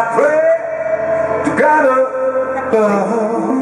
I pray to God above.